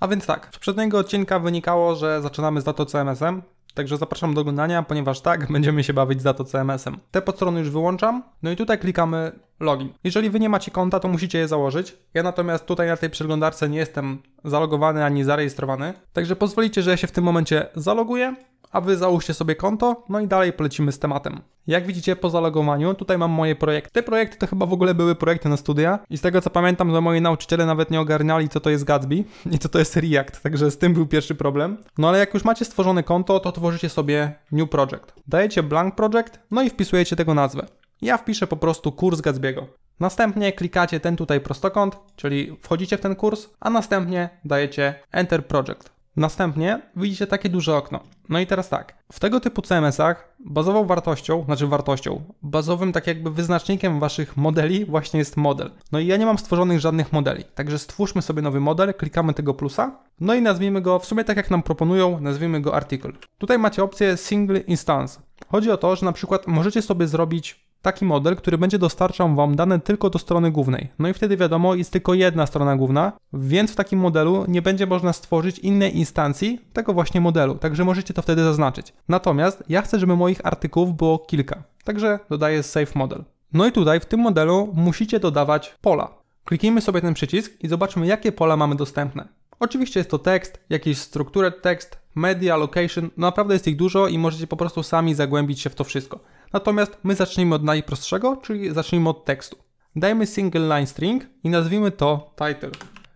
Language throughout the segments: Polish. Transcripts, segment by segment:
A więc tak, z poprzedniego odcinka wynikało, że zaczynamy z Dato CMS-em, Także zapraszam do oglądania, ponieważ tak, będziemy się bawić z Dato CMS-em. Te podstrony już wyłączam, no i tutaj klikamy login. Jeżeli wy nie macie konta, to musicie je założyć. Ja natomiast tutaj na tej przeglądarce nie jestem zalogowany ani zarejestrowany. Także pozwolicie, że ja się w tym momencie zaloguję, a wy załóżcie sobie konto, no i dalej polecimy z tematem. Jak widzicie po zalogowaniu, tutaj mam moje projekty. Te projekty to chyba w ogóle były projekty na studia i z tego co pamiętam, to moi nauczyciele nawet nie ogarniali co to jest Gatsby i co to jest React, także z tym był pierwszy problem. No ale jak już macie stworzone konto, to tworzycie sobie New Project. Dajecie blank project, no i wpisujecie tego nazwę. Ja wpiszę po prostu kurs Gatsby'ego. Następnie klikacie ten tutaj prostokąt, czyli wchodzicie w ten kurs, a następnie dajecie Enter Project. Następnie widzicie takie duże okno. No i teraz tak, w tego typu CMS-ach bazową wartością, znaczy wartością, bazowym tak jakby wyznacznikiem waszych modeli właśnie jest model. No i ja nie mam stworzonych żadnych modeli, także stwórzmy sobie nowy model, klikamy tego plusa, no i nazwijmy go, w sumie tak jak nam proponują, nazwijmy go article. Tutaj macie opcję single instance. Chodzi o to, że na przykład możecie sobie zrobić taki model, który będzie dostarczał Wam dane tylko do strony głównej. No i wtedy wiadomo, jest tylko jedna strona główna, więc w takim modelu nie będzie można stworzyć innej instancji tego właśnie modelu, także możecie to wtedy zaznaczyć. Natomiast ja chcę, żeby moich artykułów było kilka, także dodaję save model. No i tutaj w tym modelu musicie dodawać pola. Kliknijmy sobie ten przycisk i zobaczmy, jakie pola mamy dostępne. Oczywiście jest to tekst, jakiś structured tekst, media, location, no naprawdę jest ich dużo i możecie po prostu sami zagłębić się w to wszystko. Natomiast my zacznijmy od najprostszego, czyli zacznijmy od tekstu. Dajmy single line string i nazwijmy to title.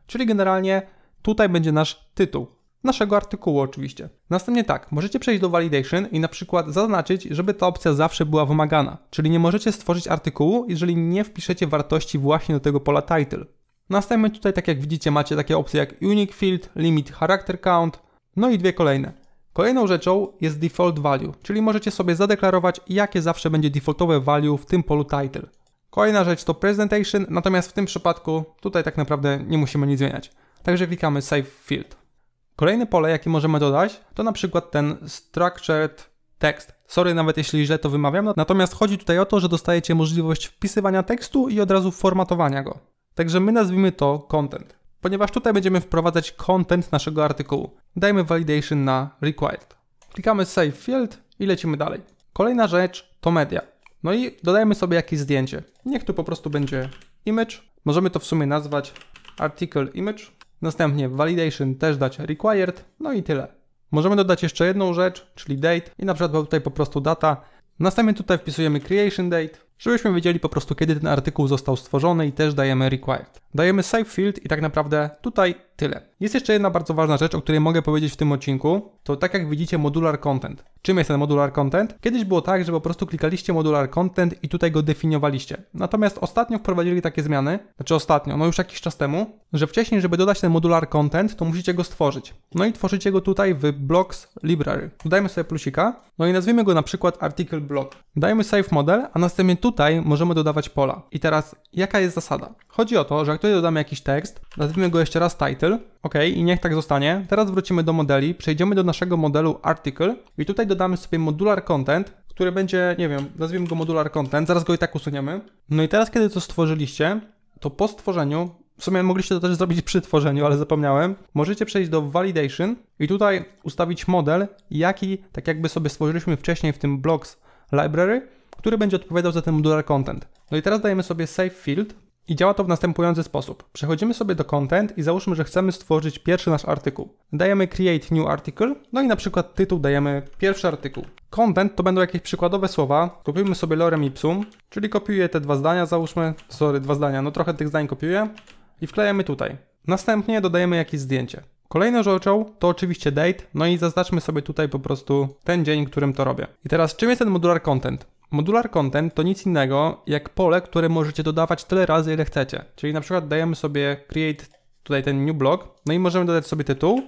Czyli generalnie tutaj będzie nasz tytuł. Naszego artykułu oczywiście. Następnie tak, możecie przejść do validation i na przykład zaznaczyć, żeby ta opcja zawsze była wymagana. Czyli nie możecie stworzyć artykułu, jeżeli nie wpiszecie wartości właśnie do tego pola title. Następnie tutaj, tak jak widzicie, macie takie opcje jak unique field, limit character count, no i dwie kolejne. Kolejną rzeczą jest default value, czyli możecie sobie zadeklarować, jakie zawsze będzie defaultowe value w tym polu title. Kolejna rzecz to presentation, natomiast w tym przypadku tutaj tak naprawdę nie musimy nic zmieniać. Także klikamy save field. Kolejne pole, jakie możemy dodać, to na przykład ten structured text. Sorry nawet jeśli źle to wymawiam, natomiast chodzi tutaj o to, że dostajecie możliwość wpisywania tekstu i od razu formatowania go. Także my nazwijmy to content ponieważ tutaj będziemy wprowadzać content naszego artykułu. Dajmy validation na required. Klikamy save field i lecimy dalej. Kolejna rzecz to media. No i dodajemy sobie jakieś zdjęcie. Niech tu po prostu będzie image. Możemy to w sumie nazwać article image. Następnie validation też dać required. No i tyle. Możemy dodać jeszcze jedną rzecz, czyli date i na przykład tutaj po prostu data. Następnie tutaj wpisujemy creation date żebyśmy wiedzieli po prostu kiedy ten artykuł został stworzony i też dajemy required. Dajemy save field i tak naprawdę tutaj tyle. Jest jeszcze jedna bardzo ważna rzecz, o której mogę powiedzieć w tym odcinku, to tak jak widzicie modular content. Czym jest ten modular content? Kiedyś było tak, że po prostu klikaliście modular content i tutaj go definiowaliście. Natomiast ostatnio wprowadzili takie zmiany, znaczy ostatnio, no już jakiś czas temu, że wcześniej, żeby dodać ten modular content, to musicie go stworzyć. No i tworzycie go tutaj w blocks library. Dodajmy sobie plusika, no i nazwijmy go na przykład article block. Dajmy save model, a następnie tutaj możemy dodawać pola. I teraz, jaka jest zasada? Chodzi o to, że jak tutaj dodamy jakiś tekst, nazwijmy go jeszcze raz title, ok, i niech tak zostanie. Teraz wrócimy do modeli, przejdziemy do naszego modelu article i tutaj dodamy sobie modular content, który będzie, nie wiem, nazwijmy go modular content, zaraz go i tak usuniemy. No i teraz, kiedy to stworzyliście, to po stworzeniu, w sumie mogliście to też zrobić przy tworzeniu, ale zapomniałem, możecie przejść do validation i tutaj ustawić model, jaki tak jakby sobie stworzyliśmy wcześniej w tym blocks library, który będzie odpowiadał za ten modular content. No i teraz dajemy sobie save field i działa to w następujący sposób. Przechodzimy sobie do content i załóżmy, że chcemy stworzyć pierwszy nasz artykuł. Dajemy create new article, no i na przykład tytuł dajemy pierwszy artykuł. Content to będą jakieś przykładowe słowa. Kopiujmy sobie lorem ipsum, czyli kopiuję te dwa zdania, załóżmy, sorry, dwa zdania, no trochę tych zdań kopiuję i wklejamy tutaj. Następnie dodajemy jakieś zdjęcie. Kolejną rzeczą to oczywiście date, no i zaznaczmy sobie tutaj po prostu ten dzień, którym to robię. I teraz czym jest ten modular content? Modular content to nic innego jak pole, które możecie dodawać tyle razy, ile chcecie. Czyli na przykład dajemy sobie create tutaj ten new block, no i możemy dodać sobie tytuł,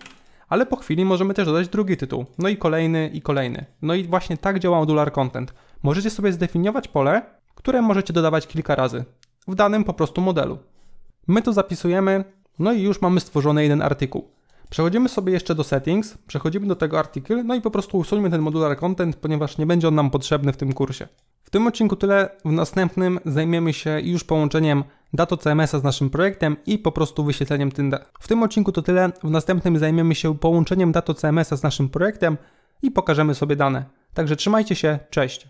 ale po chwili możemy też dodać drugi tytuł, no i kolejny i kolejny. No i właśnie tak działa modular content. Możecie sobie zdefiniować pole, które możecie dodawać kilka razy w danym po prostu modelu. My to zapisujemy, no i już mamy stworzony jeden artykuł. Przechodzimy sobie jeszcze do settings, przechodzimy do tego article, no i po prostu usuńmy ten modular content, ponieważ nie będzie on nam potrzebny w tym kursie. W tym odcinku tyle, w następnym zajmiemy się już połączeniem Dato CMS-a z naszym projektem i po prostu wyświetleniem Tynda. W tym odcinku to tyle, w następnym zajmiemy się połączeniem Dato CMS-a z naszym projektem i pokażemy sobie dane. Także trzymajcie się, cześć!